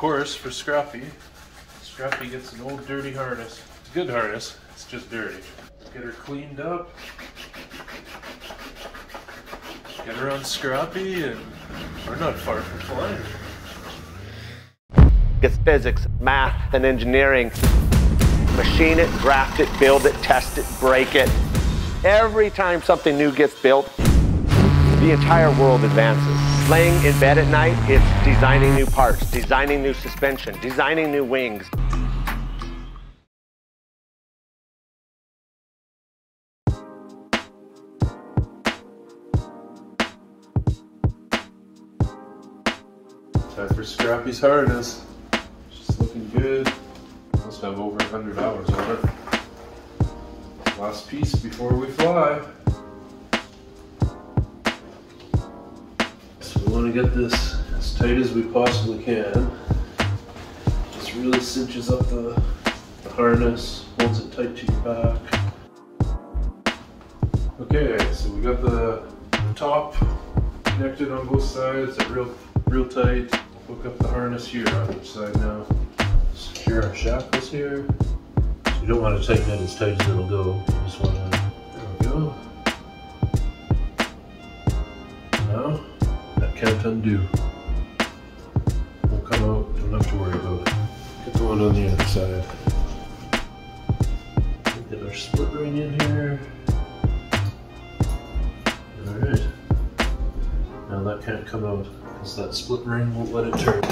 course, for Scrappy, Scrappy gets an old dirty harness. It's a good harness, it's just dirty. Get her cleaned up. Get her on Scrappy, and we're not far from flying. It's physics, math, and engineering. Machine it, draft it, build it, test it, break it. Every time something new gets built, the entire world advances. Laying in bed at night, it's designing new parts, designing new suspension, designing new wings. Time for Scrappy's harness. She's looking good. Must have over 100 hours on it. Last piece before we fly. We want to get this as tight as we possibly can. Just really cinches up the, the harness, holds it tight to your back. Okay, so we got the top connected on both sides, real, real tight. Hook up the harness here on each side now. Secure our shackles here. So you don't want to tighten it as tight as it'll go. You just want to, there we go. Now, can't undo. Won't come out, don't have to worry about it. Get the one on the other side. Get our split ring in here. Alright. Now that can't come out because that split ring won't let it turn.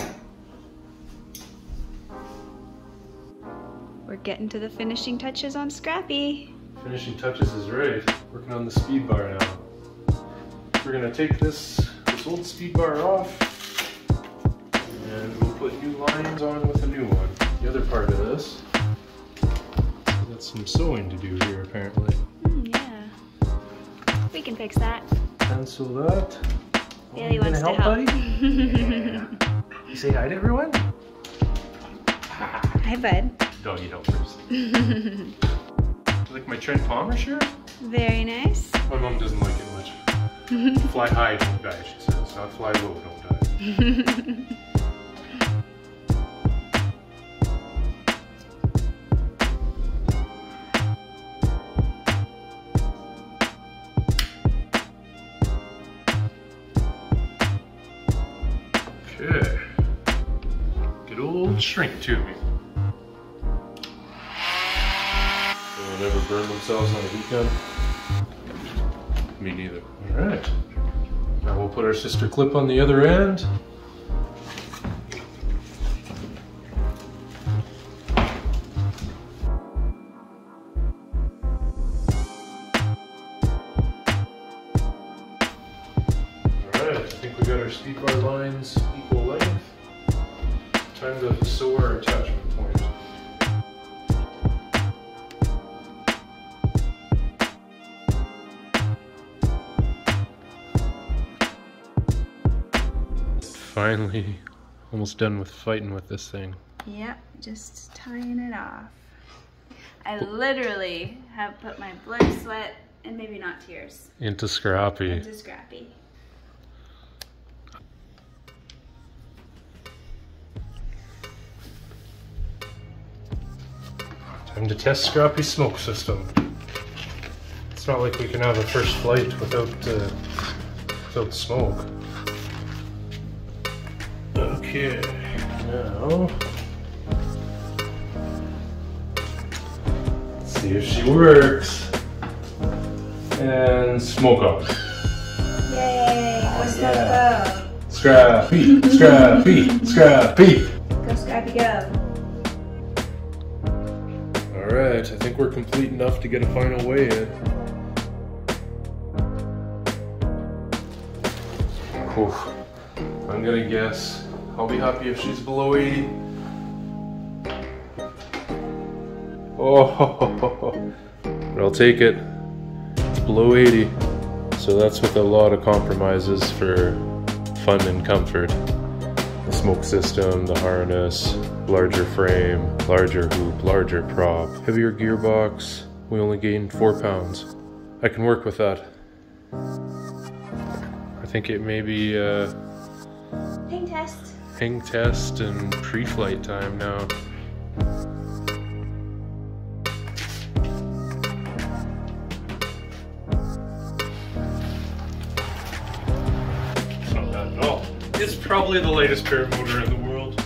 We're getting to the finishing touches on Scrappy. Finishing touches is right. Working on the speed bar now. We're gonna take this, this old speed bar off and we'll put new lines on with a new one. The other part of this, got some sewing to do here apparently. Mm, yeah. We can fix that. Cancel that. Bailey wants to help. buddy? You say hi to everyone? Hi, bud. Doggy help first. you like my Trent Palmer shirt? Very nice. My mom doesn't like it much. fly high, don't die, she says. Not fly low, don't die. Okay. Good old shrink to me. Anyone ever burn themselves on a weekend? Me neither. Alright. Now we'll put our sister clip on the other end. Alright, I think we got our speed bar lines equal length. Time to sew our attachment Finally, almost done with fighting with this thing. Yep, just tying it off. I literally have put my blood, sweat, and maybe not tears Into Scrappy. into Scrappy. Time to test Scrappy's smoke system. It's not like we can have a first flight without uh, without smoke. Okay, now let's see if she works. And smoke up. Yay! Go yeah. Scrappy, Scrappy, Scrappy. go! Go Scrappy go! All right, I think we're complete enough to get a final weigh in. Oof. I'm gonna guess. I'll be happy if she's below 80. Oh, but I'll take it. It's below 80. So that's with a lot of compromises for fun and comfort. The smoke system, the harness, larger frame, larger hoop, larger prop, heavier gearbox. We only gained four pounds. I can work with that. I think it may be uh. Ping test and pre-flight time now. It's not bad at all. It's probably the lightest paramotor in the world.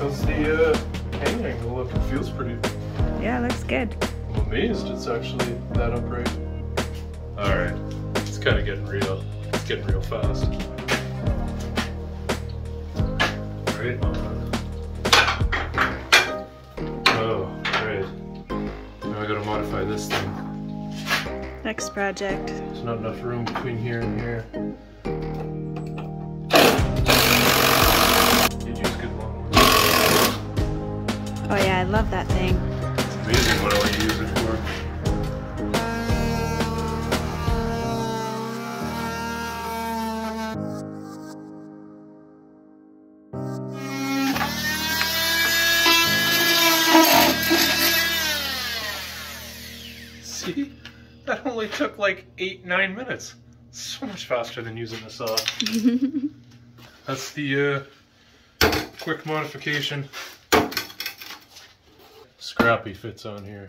How's the uh, hang angle look? It feels pretty. Yeah, looks good. I'm amazed it's actually that upright. Alright, it's kind of getting real. It's getting real fast. Right on. Oh, right. Now I gotta modify this thing. Next project. There's not enough room between here and here. You'd use good lawnmower. Oh yeah, I love that thing. It's amazing what all you use it for. Only took like eight, nine minutes. So much faster than using the saw. That's the uh, quick modification. Scrappy fits on here.